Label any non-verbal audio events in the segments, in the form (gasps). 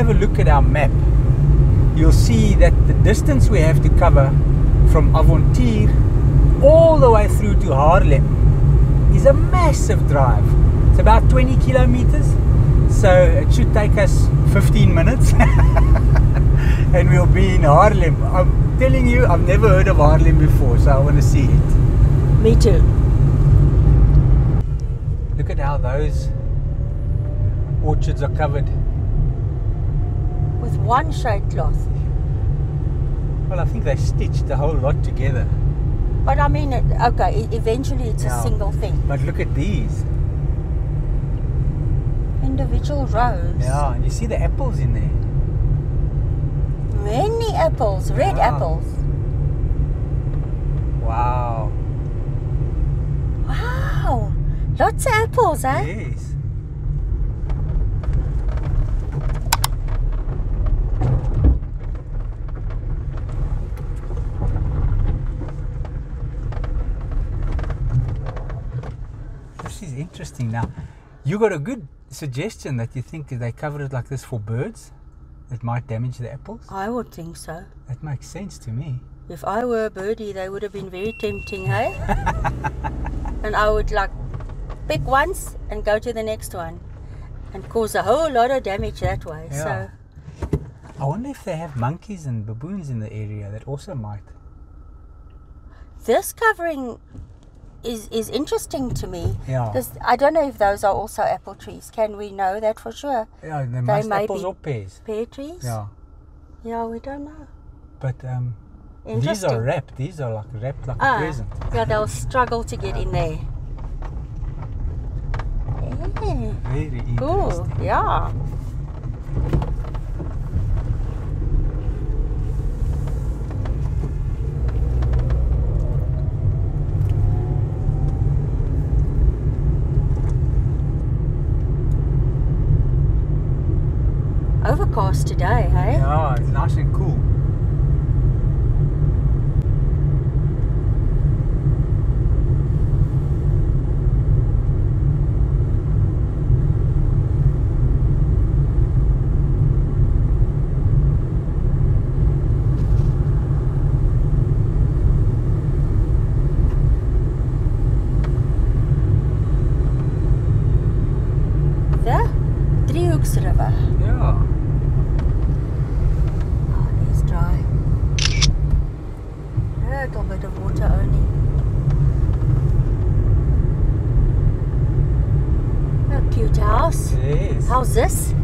have a look at our map, you'll see that the distance we have to cover from Avontuur all the way through to Haarlem is a massive drive. It's about 20 kilometers, so it should take us 15 minutes. (laughs) and we'll be in Haarlem. I'm telling you, I've never heard of Haarlem before, so I want to see it. Me too. Look at how those orchards are covered. With one shade cloth. Well, I think they stitched the whole lot together. But I mean, it, okay, eventually it's Yeah. a single thing. But look at these. Individual rows. Yeah, and you see the apples in there. Many apples, red apples. Wow. Wow. Lots of apples, eh? Yes. This is interesting. Now, you got a good suggestion that you think they covered it like this for birds that might damage the apples. I would think so. That makes sense to me. If I were a birdie, they would have been very tempting, hey? (laughs) and I would like pick once and go to the next one and cause a whole lot of damage that way. Yeah. So I wonder if they have monkeys and baboons in the area that also might. this covering is is interesting to me. Yeah. Because I don't know if those are also apple trees. Can we know that for sure? Yeah, they must may apples be. or pears. Pear trees? Yeah. Yeah, we don't know. But um, these are wrapped. These are like wrapped like a Ah, present. yeah, they'll struggle to get in there. Yeah. Very Cool. interesting. Yeah. Overcast today, hey? Yeah, it's nice and cool. The Driehoeksriver. Yeah. Oh, it's dry. A little bit of water only. A cute house. Yes. How's this?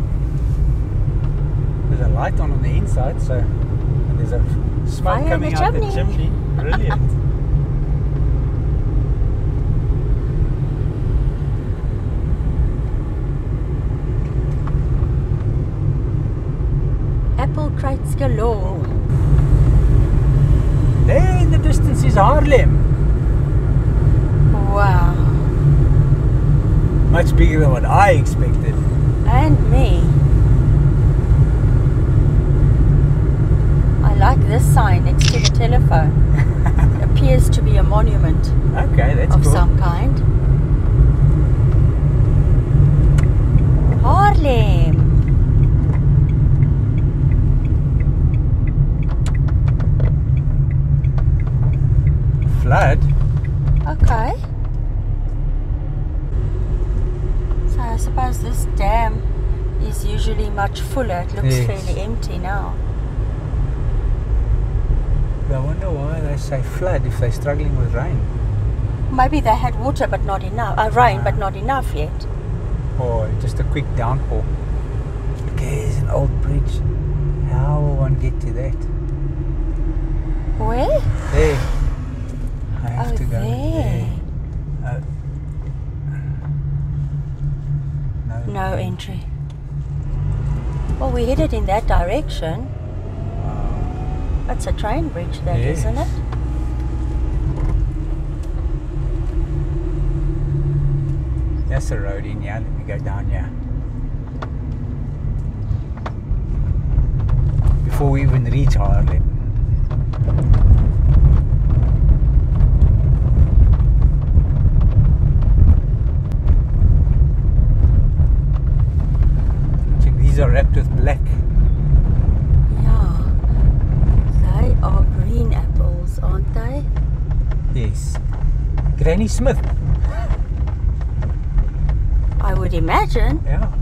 There's a light on on the inside, so and there's a smoke Fire in coming the out the chimney. chimney. Brilliant. Apple crates galore. there in the distance is Haarlem. Wow. Much bigger than what I expected. And me. I like this sign next to the telephone. Appears to be a monument Okay, that's of cool. some kind. Haarlem. Flood. Okay. So I suppose this dam is usually much fuller. It looks Yes. fairly empty now. I wonder why they say flood if they're struggling with rain. Maybe they had water but not enough. Uh, rain but not enough yet. Or just a quick downpour. Okay, there's an old bridge. How will one get to that? Where? There. I have Oh, to go there. Uh, no. No entry. Well, we headed in that direction. That's a train bridge, that Yes. not it? That's the road in, yeah. Let me go down, yeah. Before we even reach Haarlem. Check, these are wrapped with black. Yeah. They are green apples, aren't they? Yes. Granny Smith. Yeah.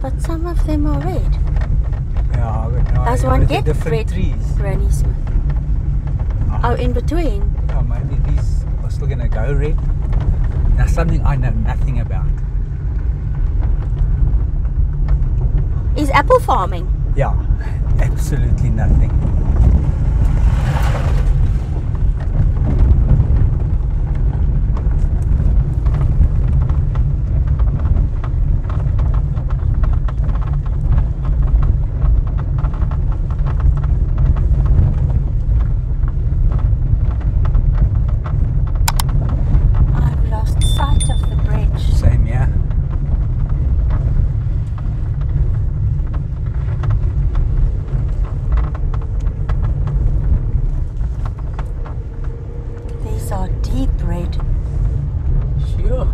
but some of them are red. Yeah, but no, Does one get different red trees? Granny Smith? Uh-huh. Oh, in between. Yeah, maybe these are still gonna go red. That's something I know nothing about. Is apple farming? Yeah, absolutely nothing. I've lost sight of the bridge. Same, yeah. These are deep red. Sure.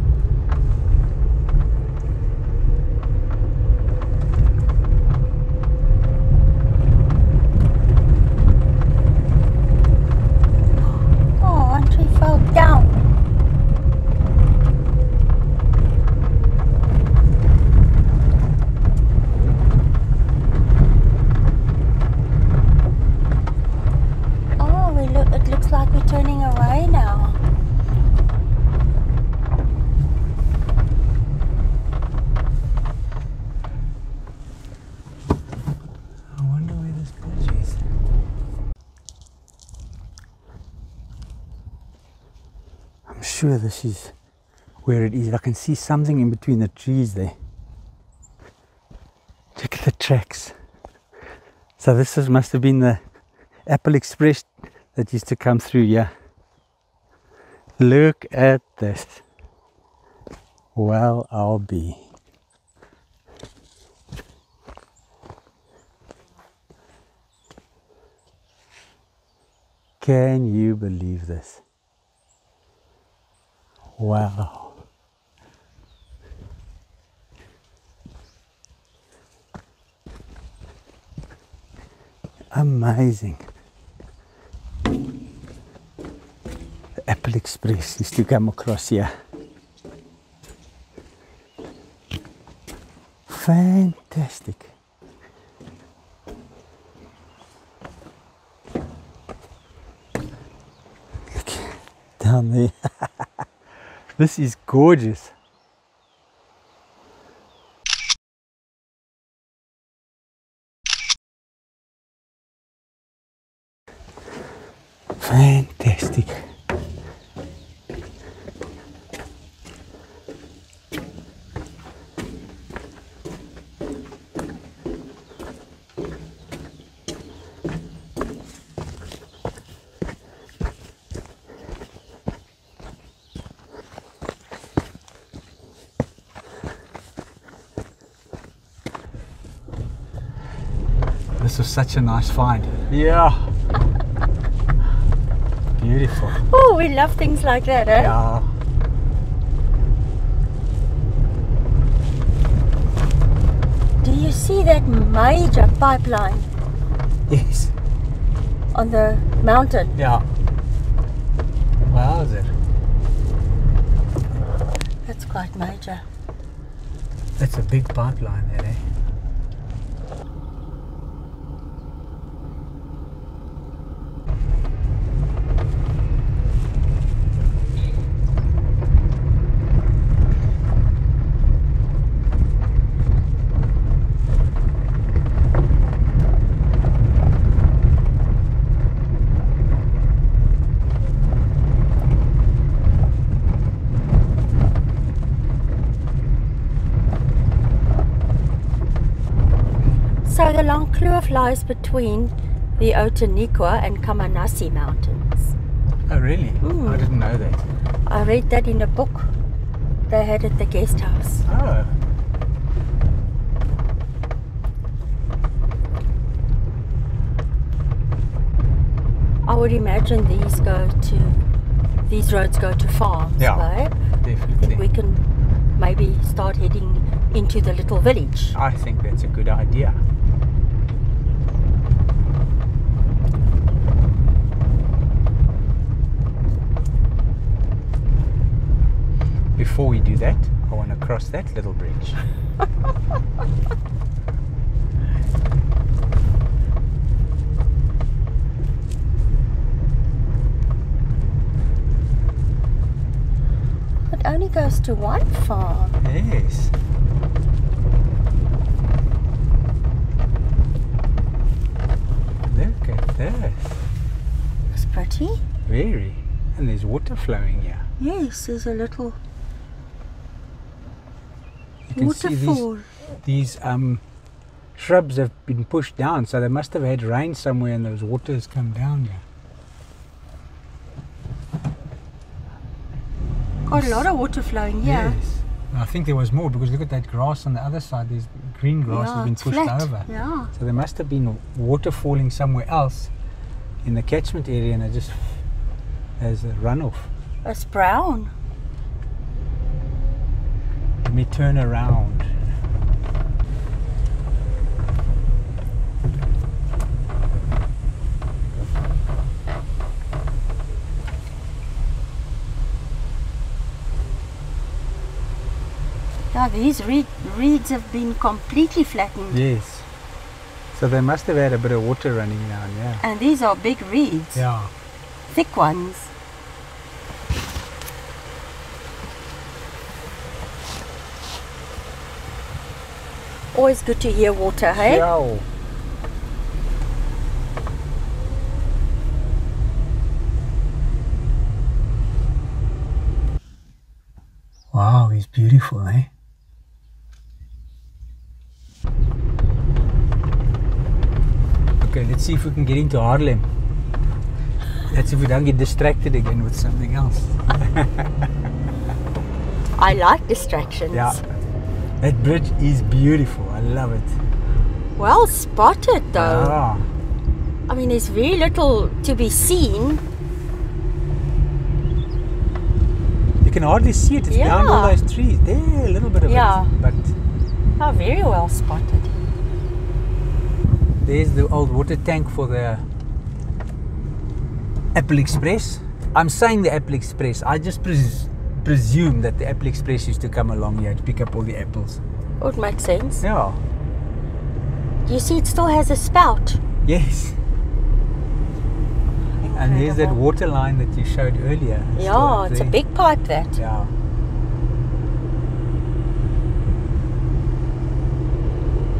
Oh, one tree fell down. Oh, we look, it looks like we're turning away now. I wonder where this bridge is. I'm this is where it is. I can see something in between the trees there. Check the tracks. So this is, must have been the Apple Express that used to come through here. Look at this. Well, I'll be. Can you believe this? Wow. Amazing. The Apple Express used to come across here. Fantastic. Look down there. This is gorgeous. Fantastic. This was such a nice find. Yeah. Beautiful. Oh, we love things like that, eh? Yeah. Do you see that major pipeline Yes. on the mountain? Yeah. Wow, is it? That's quite major. That's a big pipeline there, eh? So the Long lies between the Outeniqua and Kammanassie mountains. Oh, really? Mm. I didn't know that. I read that in a book they had at the guest house. Oh. I would imagine these go to these roads go to farms, Yeah. right? I think Definitely. we can maybe start heading into the little village. I think that's a good idea. Do that. I want to cross that little bridge. It only goes to one farm. Yes. Look at this. It's pretty. Very. And there's water flowing here. Yes, there's a little You can see these, these um, shrubs have been pushed down, so they must have had rain somewhere and those waters come down here. Got a lot of water flowing here. Yes. I think there was more because look at that grass on the other side. There's green grass yeah, has been pushed flat. over. Yeah. So there must have been water falling somewhere else in the catchment area and it just as a runoff. It's brown. Let me turn around. Yeah, these reed, reeds have been completely flattened. Yes. So they must have had a bit of water running down, yeah. And these are big reeds, Yeah. thick ones. Always good to hear water, hey? Yeah. Wow, he's beautiful, eh? Okay, let's see if we can get into Haarlem. Let's see if we don't get distracted again with something else. (laughs) I like distractions. Yeah. That bridge is beautiful. I love it. Well spotted though. Ah, I mean, there's very little to be seen. you can hardly see it. It's behind all those trees. There, a little bit of Yeah. it. But Oh, very well spotted. there's the old water tank for the Apple Express. I'm saying the Apple Express. I just pres- presume that the Apple Express used to come along here to pick up all the apples. Would make sense. Yeah. You see, it still has a spout. Yes. And there's that water line that you showed earlier. Yeah, it's a big pipe that. Yeah.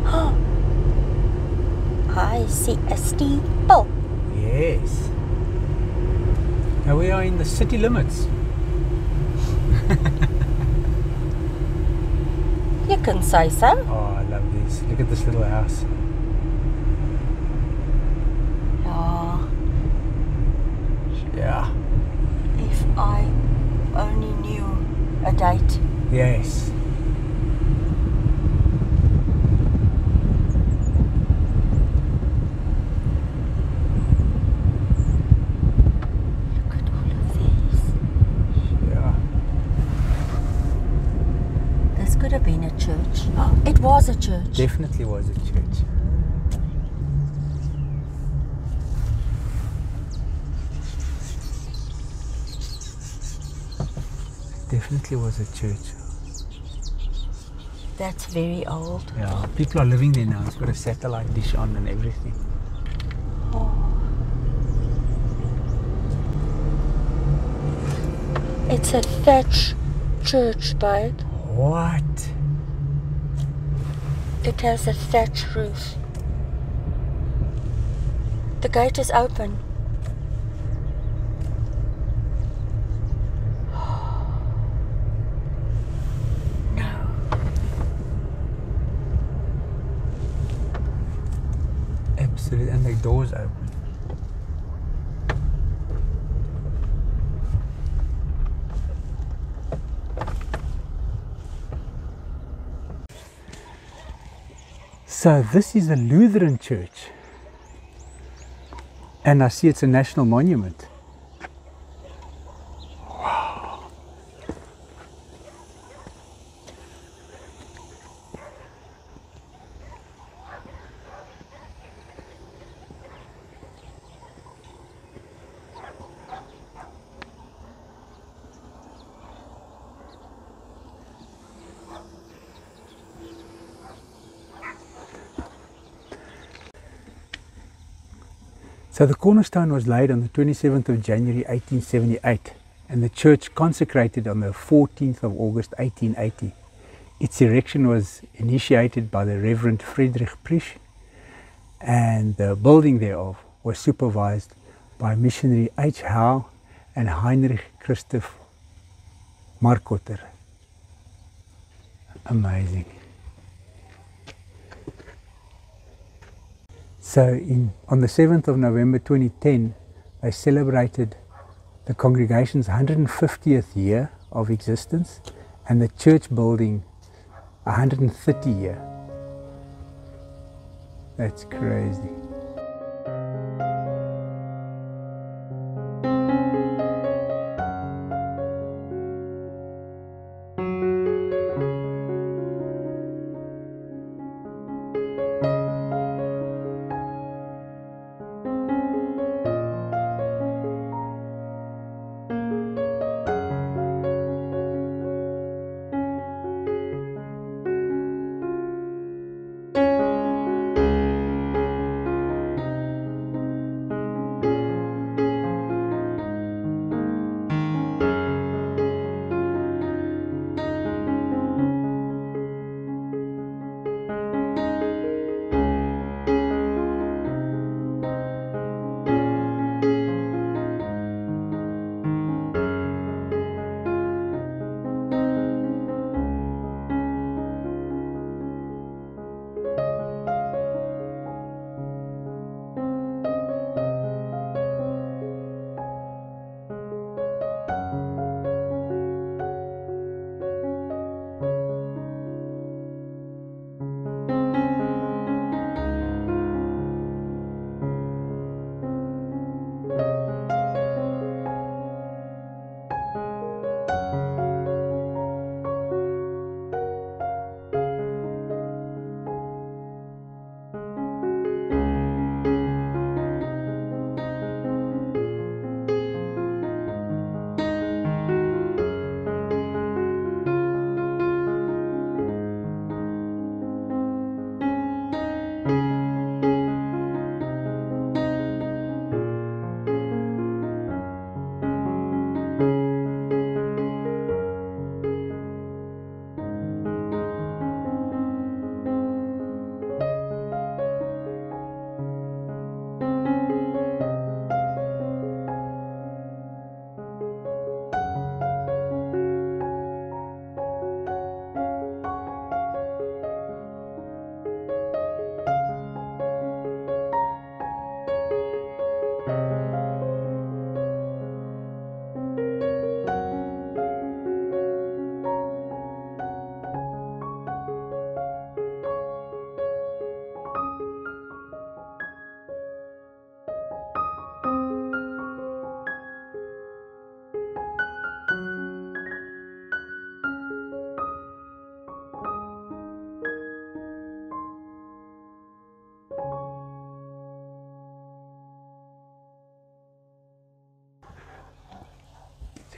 (gasps) I see a steeple. Yes. Now we are in the city limits. You can say so. Oh, I love this. Look at this little house. Yeah. Yeah. If I only knew a date. Yes. Look at all of these. Yeah. This could have been a church. Oh, it was a church. Definitely was a church. Definitely was a church. That's very old. Yeah. People are living there now. It's got a satellite dish on and everything. Oh. It's a thatch church, babe. What? It has a thatch roof. The gate is open. No. Absolutely. And the door's open. So this is a Lutheran church. And I see it's a national monument. So the cornerstone was laid on the 27th of January 1878 and the church consecrated on the 14th of August 1880. Its erection was initiated by the Reverend Friedrich Prisch and the building thereof was supervised by missionary H. Howe and Heinrich Christoph Markotter. Amazing. So in, on the 7th of November 2010, they celebrated the congregation's 150th year of existence and the church building 130 year. That's crazy.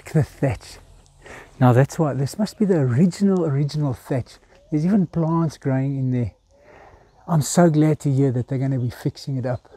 At the thatch. Now that's why this must be the original, original thatch. There's even plants growing in there. I'm so glad to hear that they're going to be fixing it up.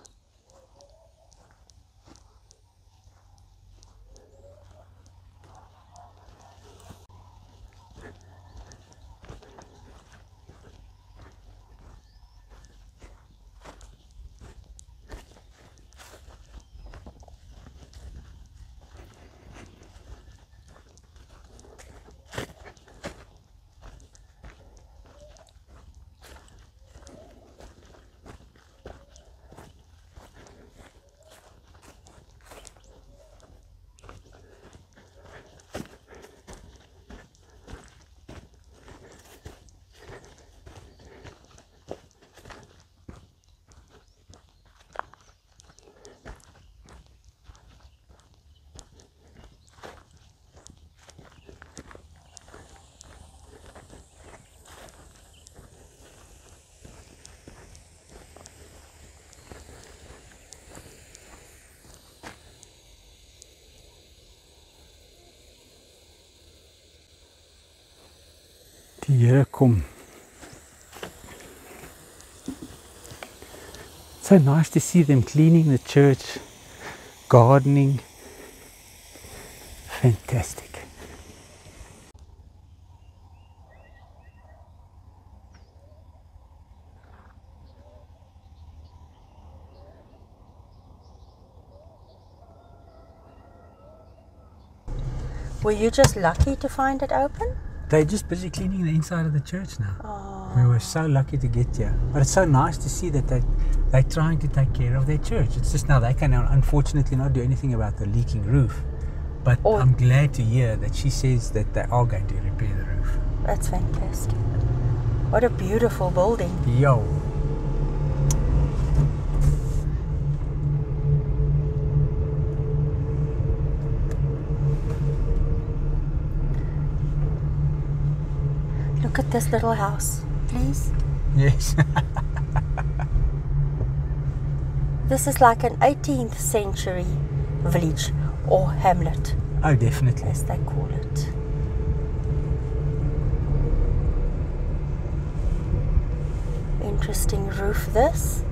Die Here kom. It's So nice to see them cleaning the church, gardening. Fantastic. Were you just lucky to find it open? They're just busy cleaning the inside of the church now. Oh, We were so lucky to get here. But it's so nice to see that they, they're trying to take care of their church. It's just now they can unfortunately not do anything about the leaking roof. But Or- I'm glad to hear that she says that they are going to repair the roof. that's fantastic. What a beautiful building. Yo. Look at this little house, please. Yes. (laughs) This is like an 18th century village or hamlet, oh, definitely. as they call it. Interesting roof, this.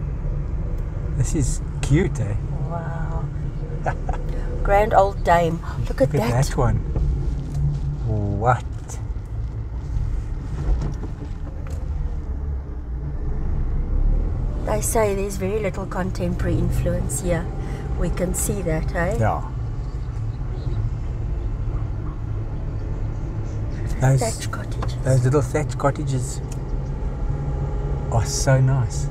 This is cute, eh? Wow. Grand old dame. (laughs) Look at Look at that. that one. What? They say there's very little contemporary influence here. We can see that, eh? Yeah. Those, Thatch cottages. those little thatch cottages are so nice.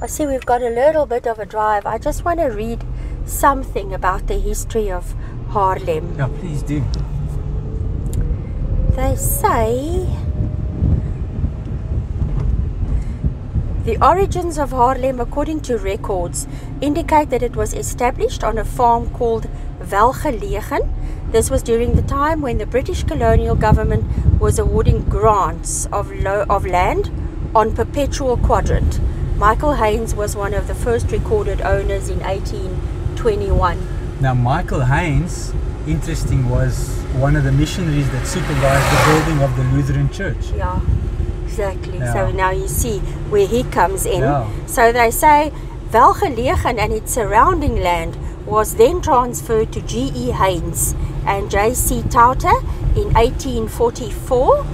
I see we've got a little bit of a drive. I just want to read something about the history of Haarlem. Yeah, please do. They say the origins of Haarlem, according to records, indicate that it was established on a farm called Welgelegen. This was during the time when the British colonial government was awarding grants of, of land on perpetual quitrent. Michael Haynes was one of the first recorded owners in 1821. Now, Michael Haynes, interesting, was one of the missionaries that supervised the building of the Lutheran church. Yeah, exactly. So now you see where he comes in. Yeah. So they say Welgelegen and its surrounding land was then transferred to G.E. Haynes and J.C. Tauter in 1844.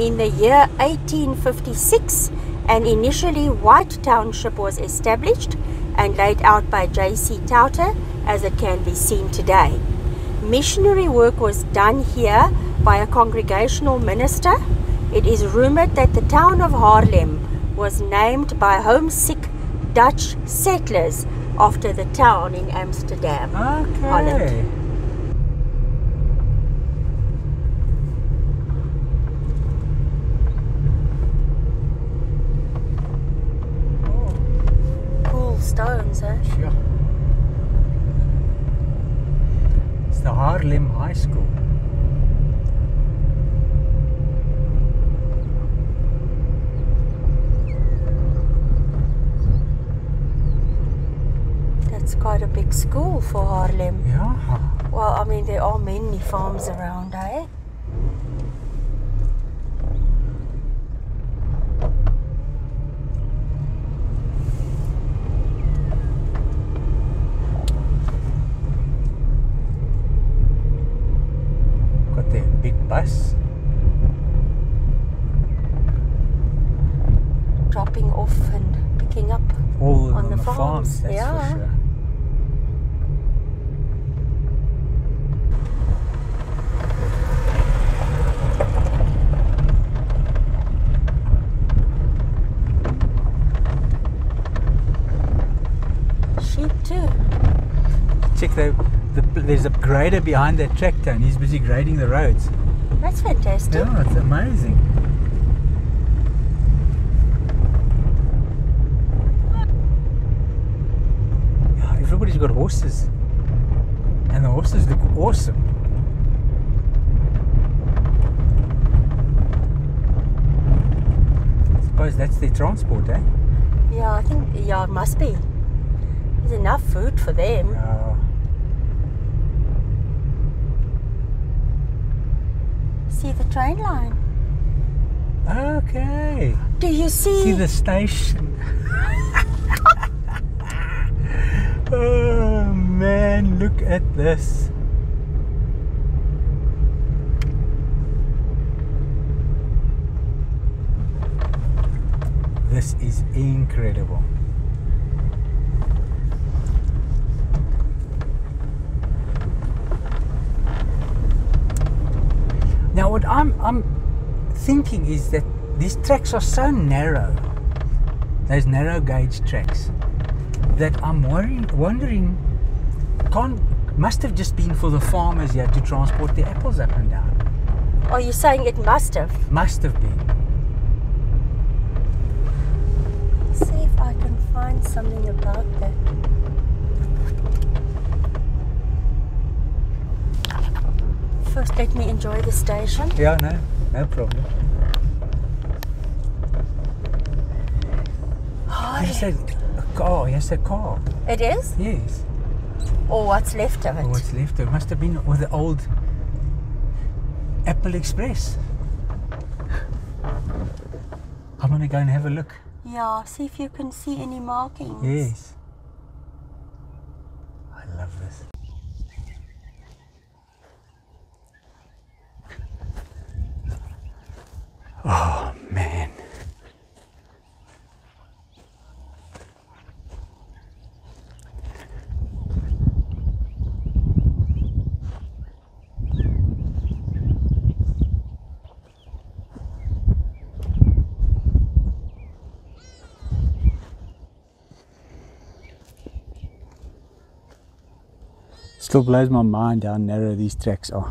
In the year 1856, and initially White Township was established and laid out by J.C. Tauter as it can be seen today. Missionary work was done here by a congregational minister. It is rumored that the town of Haarlem was named by homesick Dutch settlers after the town in Amsterdam. Okay. Holland. Cool stones, eh? Sure. It's the Haarlem High School. That's quite a big school for Haarlem. Yeah. Well, I mean, there are many farms around, eh? Got their big bus. Dropping off and picking up. All On on, the the, farms, farms, that's yeah. for sure. Sheep too. Check the, the there's a grader behind that tractor and he's busy grading the roads. That's fantastic. Yeah, it's amazing. Yeah, everybody's got horses. And the horses look awesome. I Suppose that's their transport, eh? Yeah, I think, yeah, it must be. There's enough food for them. Yeah. See the train line. Okay. Do you see? See the station. (laughs) oh man, look at this. This is incredible. Now, what I'm I'm thinking is that these tracks are so narrow, those narrow gauge tracks, that I'm worrying, wondering, can't must have just been for the farmers here to transport the apples up and down. Are you saying it must have? Must have been. See if I can find something about that. First, let me enjoy the station. Yeah, no, no problem. Oh, Yes, a a car. Yes, a car. it is? Yes. Or what's left of it? Oh, what's left? Of it must have been with the old Apple Express. I'm gonna go and have a look. Yeah, see if you can see any markings. Yes. Still blows my mind how narrow these tracks are.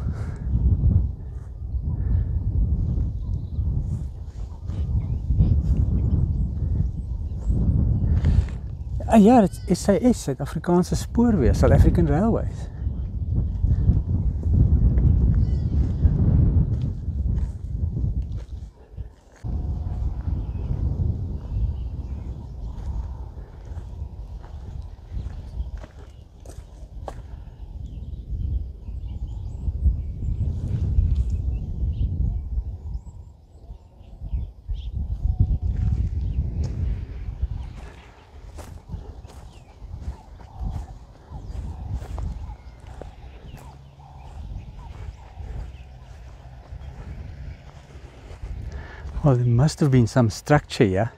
Ah ja, dit is SAS, Suid-Afrikaanse Spoorweë, South African Railways. There must have been some structure here.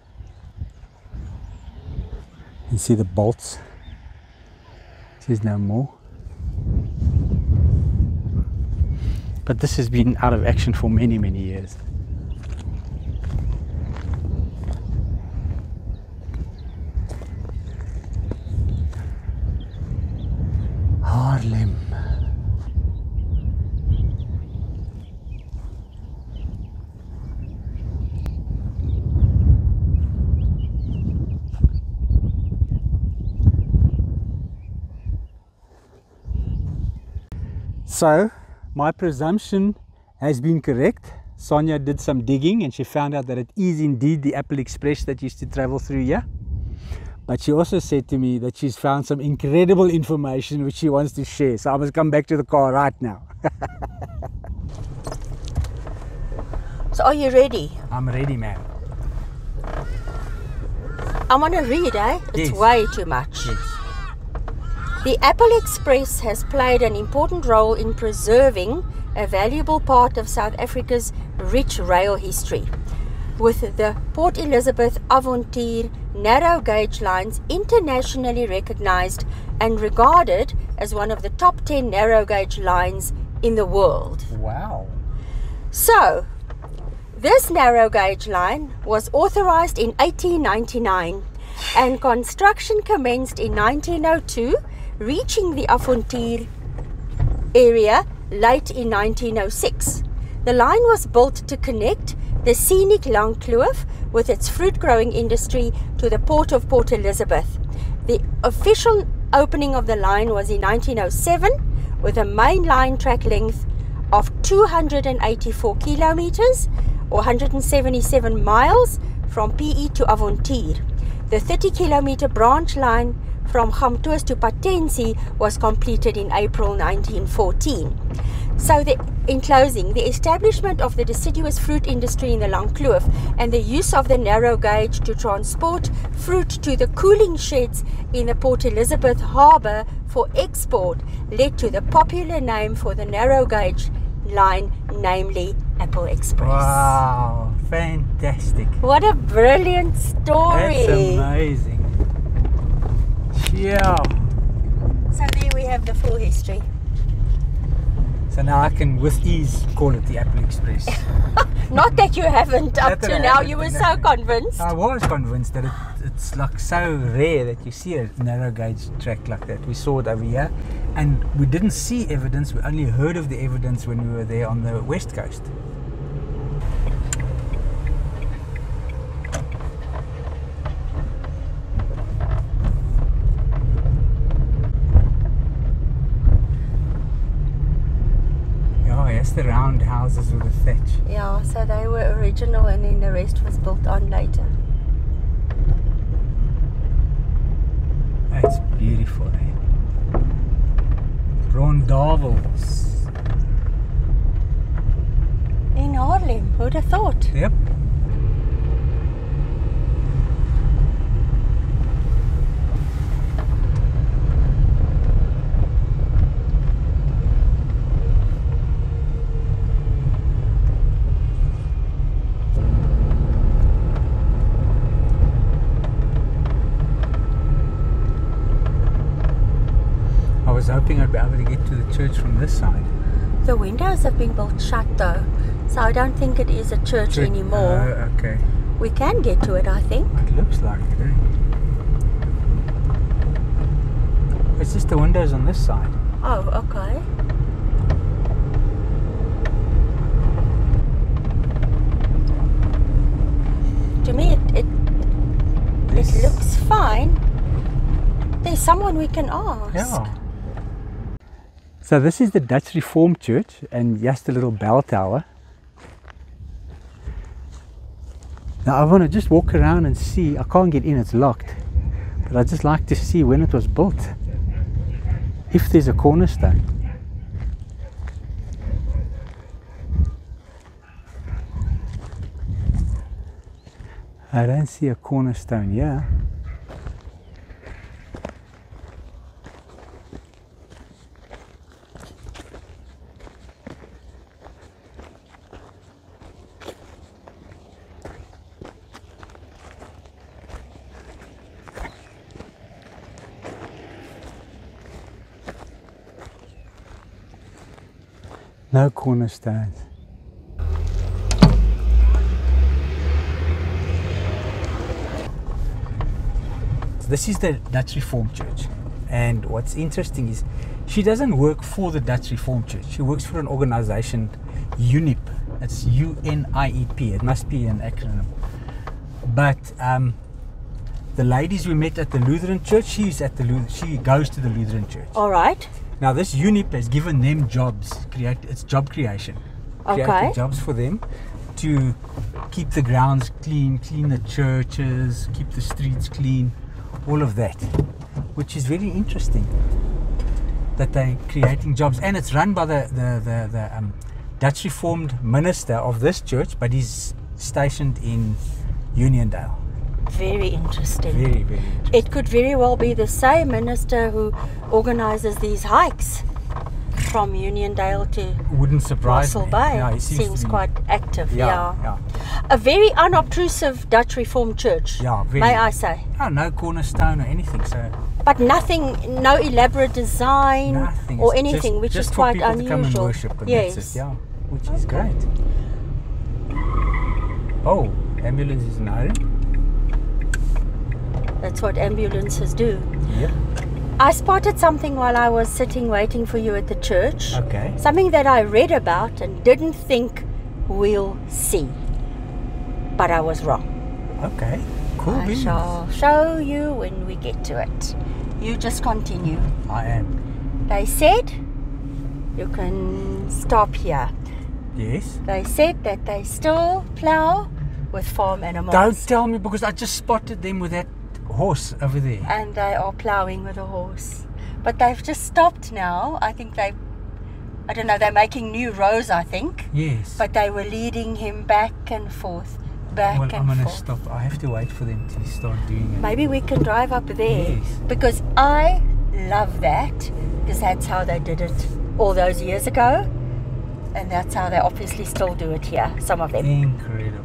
You see the bolts. There's no more. But this has been out of action for many, many years. Haarlem. So, my presumption has been correct. Sonia did some digging and she found out that it is indeed the Apple Express that used to travel through here. But she also said to me that she's found some incredible information which she wants to share. So I must come back to the car right now. (laughs) So, are you ready? I'm ready, man. I want to read, eh? It's Yes. way too much. Yes. The Apple Express has played an important role in preserving a valuable part of South Africa's rich rail history. With the Port Elizabeth Avontuur narrow gauge lines internationally recognized and regarded as one of the top 10 narrow gauge lines in the world. Wow. So, this narrow gauge line was authorized in 1899 and construction commenced in 1902, reaching the Avontuur area late in 1906. The line was built to connect the scenic Langkloof with its fruit growing industry to the port of Port Elizabeth. The official opening of the line was in 1907 with a main line track length of 284 kilometers or 177 miles from PE to Avontuur. The 30 kilometer branch line from Gamtoos to Patensie was completed in April 1914. So, the, in closing, the establishment of the deciduous fruit industry in the Langkloof and the use of the narrow gauge to transport fruit to the cooling sheds in the Port Elizabeth harbour for export led to the popular name for the narrow gauge line, namely Apple Express. Wow, fantastic. What a brilliant story! That's amazing. Yeah. So, there we have the full history. So now I can with ease call it the Apple Express. (laughs) Not that you haven't up to now, you were so convinced. I was convinced that it, it's like so rare that you see a narrow gauge track like that. We saw it over here, and we didn't see evidence. We only heard of the evidence when we were there on the west coast. Oh, yes, the round houses with the thatch. Yeah, so they were original and then the rest was built on later. That's beautiful, eh? Rondavels. In Haarlem, who'd have thought? Yep. I was hoping I'd be able to get to the church from this side. The windows have been built shut though, so I don't think it is a church Church- anymore. Oh, okay. we can get to it, I think. It looks like it, eh? It's just the windows on this side. Oh, okay. To me, it, it, it looks fine. There's someone we can ask. Yeah. So this is the Dutch Reformed Church and just a little bell tower. Now I want to just walk around and see. I can't get in, it's locked. But I just like to see when it was built. If there's a cornerstone. I don't see a cornerstone here. No cornerstones. This is the Dutch Reformed Church. And what's interesting is she doesn't work for the Dutch Reformed Church. She works for an organization, UNIP. It's U N I E P. It must be an acronym. But um, the ladies we met at the Lutheran Church, she's at the Luth- she goes to the Lutheran Church. All right. Now this UNIP has given them jobs, create it's job creation. Okay. jobs for them to keep the grounds clean, clean the churches, keep the streets clean, all of that. Which is very interesting. That they're creating jobs. And it's run by the, the, the, the um, Dutch Reformed minister of this church, but he's stationed in Uniondale. Very interesting. Very, very interesting. It could very well be the same minister who organizes these hikes from Uniondale to Wouldn't surprise Russell me. Bay. Yeah, seems, Seems quite active, yeah, yeah. yeah. A very unobtrusive Dutch Reformed church, Yeah, very. may I say. Oh, no cornerstone or anything. So But nothing, no elaborate design nothing. or It's anything, just, which just is quite people unusual. to come and worship, and yes. it. Yeah, which is great. Oh, ambulance is in. That's what ambulances do. Yep. I spotted something while I was sitting waiting for you at the church. Okay. Something that I read about and didn't think we'll see. But I was wrong. Okay. Cool I beans. shall show you when we get to it. You just continue. I am. They said you can stop here. Yes. They said that they still plow with farm animals. Don't tell me because I just spotted them with that horse over there. and they are plowing with a horse. But they've just stopped now. I think they I don't know, they're making new rows, I think. Yes. But they were leading him back and forth, back well, and I'm gonna forth. stop. I have to wait for them to start doing it. Maybe we can drive up there Yes. because I love that because that's how they did it all those years ago, and that's how they obviously still do it here. Some of them. Incredible.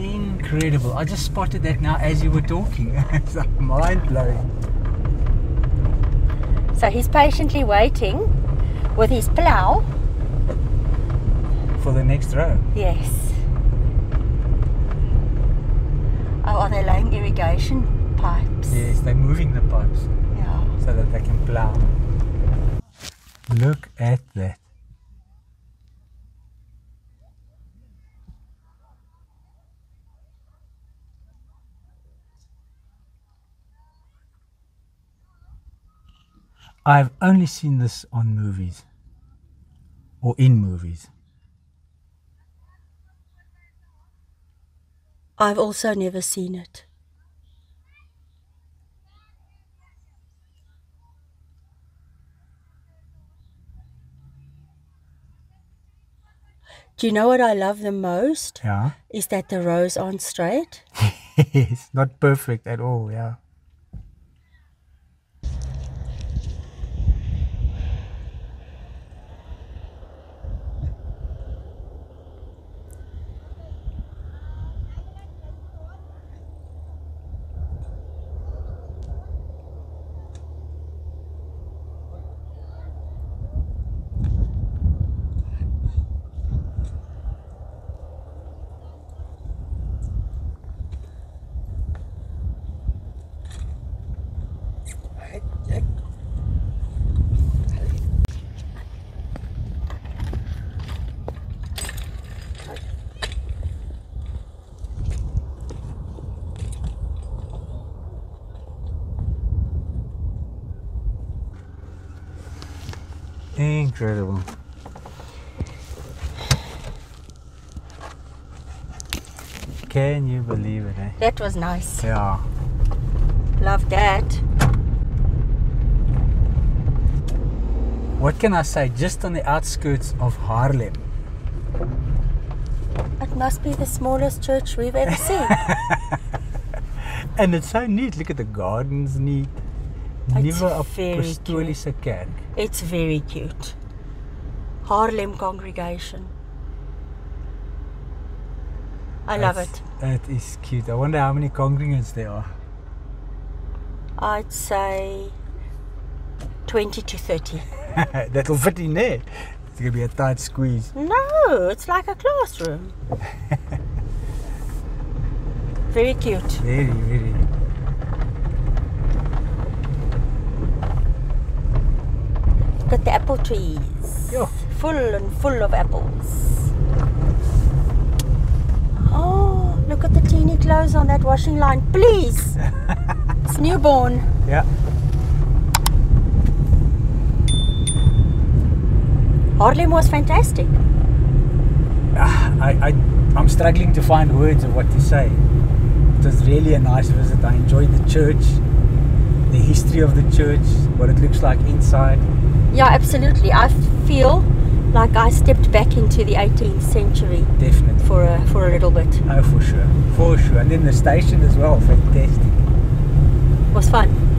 Incredible. I just spotted that now as you were talking. (laughs) it's like mind blowing. So he's patiently waiting with his plough. For the next row. Yes. Oh, are they laying irrigation pipes? Yes, they're moving the pipes Yeah. so that they can plow. Look at that. I've only seen this on movies or in movies. I've also never seen it. Do you know what I love the most? Yeah. Is that the rows aren't straight. (laughs) it's not perfect at all, yeah. Incredible. Can you believe it, eh? That was nice. Yeah. Love that. What can I say? Just on the outskirts of Haarlem. It must be the smallest church we've ever seen. (laughs) And it's so neat. Look at the gardens neat. It's Nuwe Apostoliese Kerk. it's very cute. Haarlem congregation. I love That's- it. That is cute. I wonder how many congregants there are. I'd say 20 to 30. (laughs) That'll fit in there. It's gonna be a tight squeeze. No, it's like a classroom. (laughs) Very cute. Very, very. Look at the apple trees. Yo. Full and full of apples. Oh, look at the teeny clothes on that washing line. Please. (laughs) it's newborn. Yeah. Haarlem was fantastic. Ah, I, I, I'm struggling to find words of what to say. It was really a nice visit. I enjoyed the church, the history of the church, what it looks like inside. Yeah, absolutely. I feel like I stepped back into the 18th century Definitely. for a, for a little bit. Oh, for sure. For sure. And then the station as well. Fantastic. It was fun.